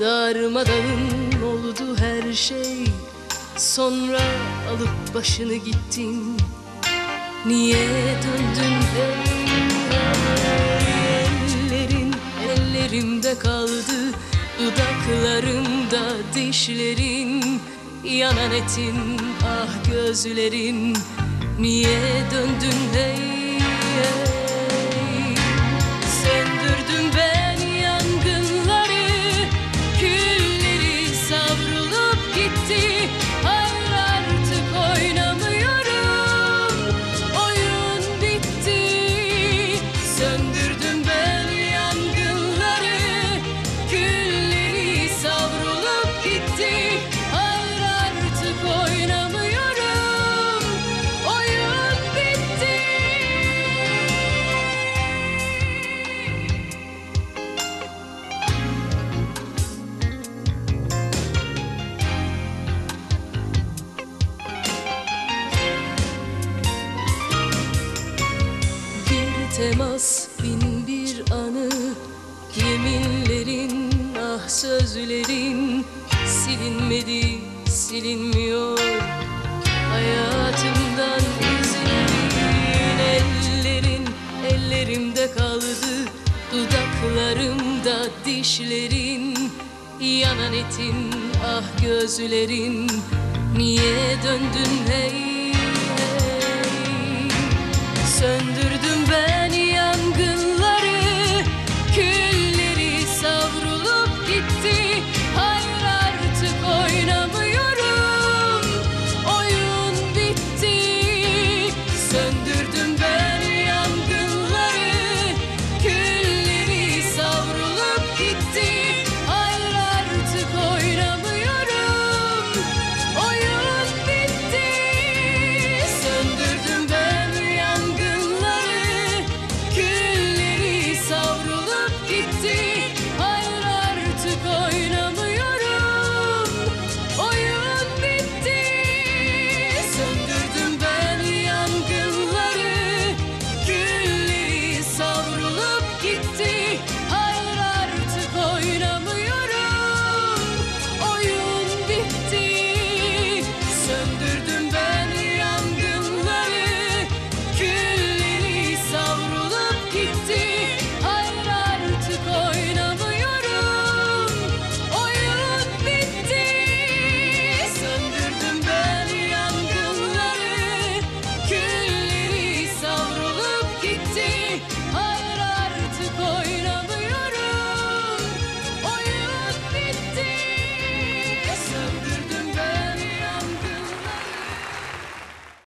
Darmadağın oldu her şey. Sonra alıp başını gittin. Niye döndün hey Ellerin? Ellerimde kaldı Dudaklarımda dişlerin. Yanan etin ah gözlerin. Niye döndün hey, hey temas bin bir anı. Yeminlerin ah sözlerin Silinmedi silinmiyor. Hayatımdan izlerin Ellerin ellerimde kaldı. Dudaklarımda dişlerin Yanan etin ah gözlerin. Niye döndün hey hey? Söndürdüm gitti